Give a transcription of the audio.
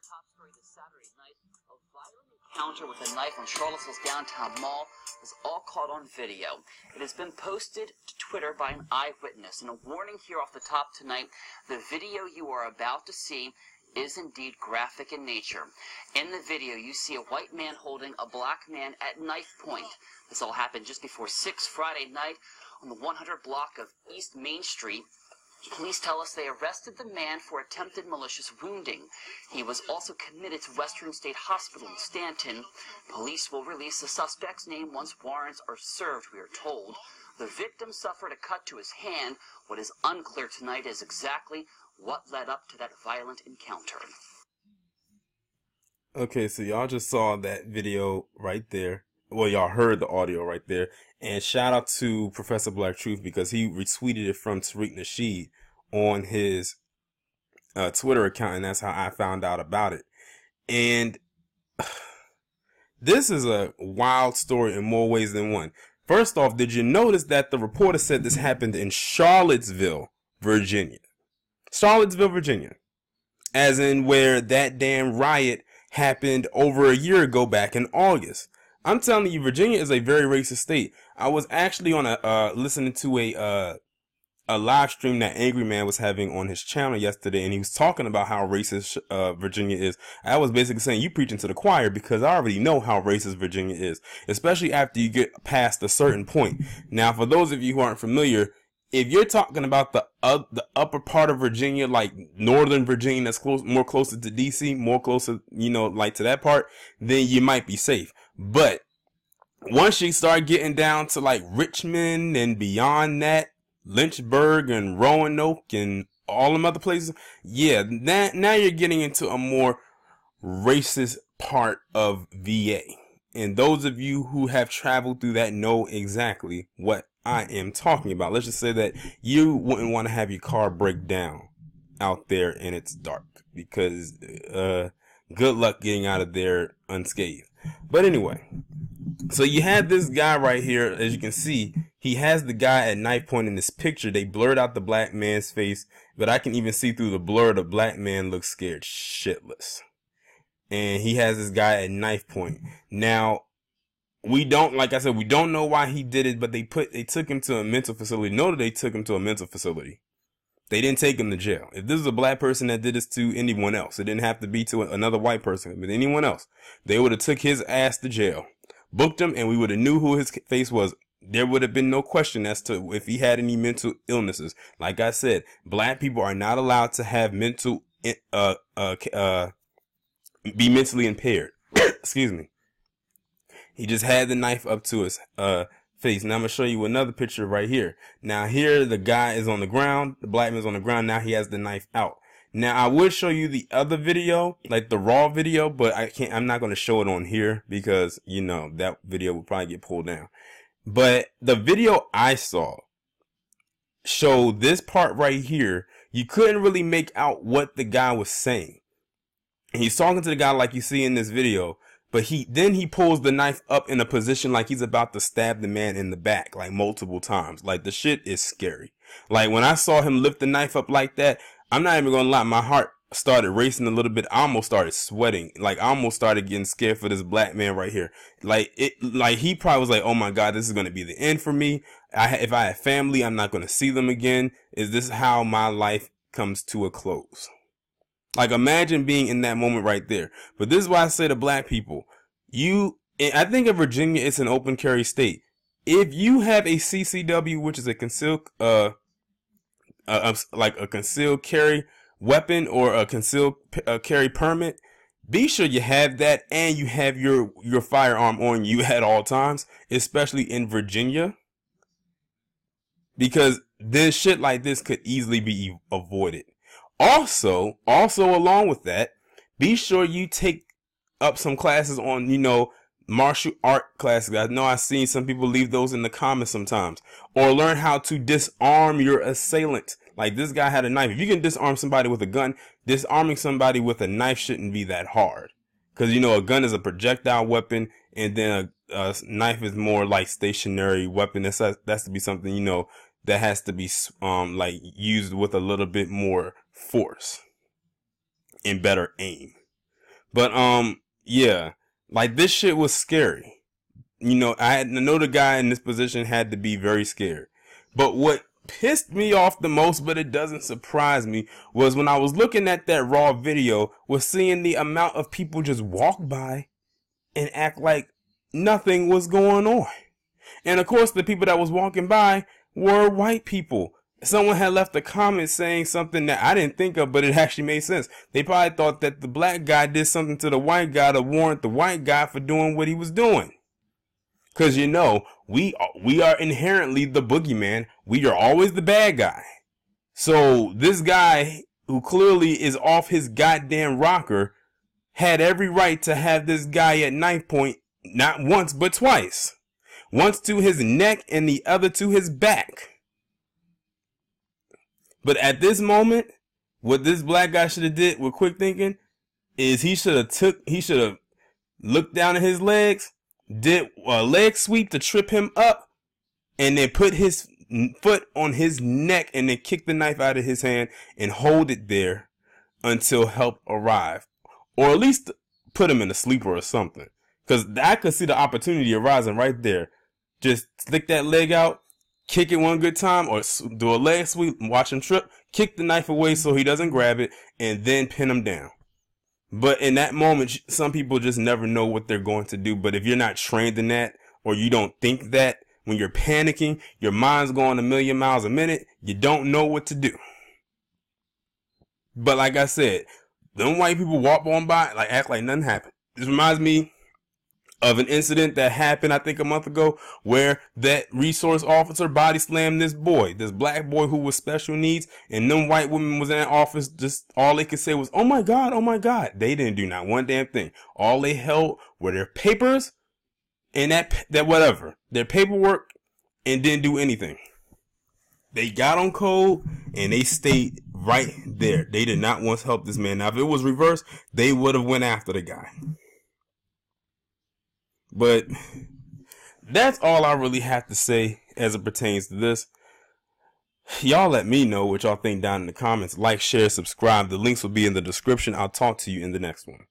our top story this Saturday night. A violent encounter with a knife on Charlottesville's downtown mall was all caught on video. It has been posted to Twitter by an eyewitness. And a warning here off the top tonight, the video you are about to see is indeed graphic in nature. In the video, you see a white man holding a black man at knife point. This all happened just before 6 Friday night on the 100 block of East Main Street. Police tell us they arrested the man for attempted malicious wounding. He was also committed to Western State Hospital in Staunton. Police will release the suspect's name once warrants are served, we are told. The victim suffered a cut to his hand. What is unclear tonight is exactly what led up to that violent encounter. Okay, so y'all just saw that video right there. Well, y'all heard the audio right there. And shout out to Professor Black Truth because he retweeted it from Tariq Nasheed on his uh, Twitter account. And that's how I found out about it. And this is a wild story in more ways than one. First off, did you notice that the reporter said this happened in Charlottesville, Virginia? Charlottesville, Virginia. As in where that damn riot happened over a year ago back in August. I'm telling you, Virginia is a very racist state. I was actually on a, uh, listening to a, uh, a live stream that Angry Man was having on his channel yesterday, and he was talking about how racist uh, Virginia is. I was basically saying you preaching to the choir because I already know how racist Virginia is, especially after you get past a certain point. Now, for those of you who aren't familiar, if you're talking about the uh, the upper part of Virginia, like northern Virginia, that's close, more closer to DC, more closer, you know, like to that part, then you might be safe. But once you start getting down to like Richmond and beyond that, Lynchburg and Roanoke and all them other places, yeah, now, now you're getting into a more racist part of VA. And those of you who have traveled through that know exactly what I am talking about. Let's just say that you wouldn't want to have your car break down out there and it's dark because, uh, good luck getting out of there unscathed. But anyway, so you had this guy right here, as you can see, he has the guy at knife point in this picture. They blurred out the black man's face, but I can even see through the blur the black man looks scared shitless. And he has this guy at knife point. Now, we don't, like I said, we don't know why he did it, but they put, they took him to a mental facility. Know that they took him to a mental facility. They didn't take him to jail. If this is a black person that did this to anyone else, it didn't have to be to another white person, but anyone else, they would have took his ass to jail, booked him, and we would have knew who his face was. There would have been no question as to if he had any mental illnesses. Like I said, black people are not allowed to have mental, uh, uh, uh, be mentally impaired. Excuse me. He just had the knife up to his uh face. Now I'm gonna show you another picture right here. Now here the guy is on the ground, the black man's on the ground. Now he has the knife out. Now I would show you the other video, like the raw video, but I can't. I'm not gonna show it on here because you know that video will probably get pulled down. But the video I saw showed this part right here. You couldn't really make out what the guy was saying. He's talking to the guy like you see in this video, but he then he pulls the knife up in a position like he's about to stab the man in the back like multiple times. Like the shit is scary. Like when I saw him lift the knife up like that, I'm not even gonna lie, my heart started racing a little bit. I almost started sweating. Like I almost started getting scared for this black man right here. Like it, like he probably was like, "Oh my god, this is gonna be the end for me. I, if I have family, I'm not gonna see them again. Is this how my life comes to a close?" Like imagine being in that moment right there. But this is why I say to black people, you, I think in Virginia, it's an open carry state. If you have a CCW, which is a concealed, uh, uh, like a concealed carry weapon or a concealed uh, carry permit, be sure you have that and you have your, your firearm on you at all times, especially in Virginia. Because this shit like this could easily be avoided. Also, also along with that, be sure you take up some classes on, you know, martial art classes. I know I've seen some people leave those in the comments sometimes. Or learn how to disarm your assailant. Like this guy had a knife. If you can disarm somebody with a gun, disarming somebody with a knife shouldn't be that hard. Cause you know, a gun is a projectile weapon and then a, a knife is more like stationary weapon. That's, that's to be something, you know, that has to be, um, like used with a little bit more force and better aim. But um, yeah, like this shit was scary. You know, I had to know the guy in this position had to be very scared. But what pissed me off the most, but it doesn't surprise me, was when I was looking at that raw video, was seeing the amount of people just walk by and act like nothing was going on. And of course, the people that was walking by were white people. Someone had left a comment saying something that I didn't think of, but it actually made sense. They probably thought that the black guy did something to the white guy to warrant the white guy for doing what he was doing. Cause you know, we, we are inherently the boogeyman. We are always the bad guy. So this guy who clearly is off his goddamn rocker had every right to have this guy at knife point not once but twice. Once to his neck and the other to his back. But at this moment, what this black guy should have did with quick thinking is he should have took he should have looked down at his legs did a leg sweep to trip him up, and then put his foot on his neck and then kick the knife out of his hand and hold it there until help arrived. Or at least put him in a sleeper or something. Cause I could see the opportunity arising right there. Just stick that leg out, kick it one good time, or do a leg sweep, watch him trip, kick the knife away so he doesn't grab it, and then pin him down. But in that moment, some people just never know what they're going to do. But if you're not trained in that, or you don't think that, when you're panicking, your mind's going a million miles a minute, you don't know what to do. But like I said, them white people walk on by, like act like nothing happened. This reminds me of an incident that happened, I think a month ago, where that resource officer body slammed this boy, this black boy who was special needs, and them white women was in that office, just all they could say was, oh my God, oh my God. They didn't do not one damn thing. All they held were their papers and that, that whatever, their paperwork and didn't do anything. They got on code and they stayed right there. They did not once help this man. Now, if it was reversed, they would have went after the guy. But that's all I really have to say as it pertains to this. Y'all let me know what y'all think down in the comments. Like, share, subscribe. The links will be in the description. I'll talk to you in the next one.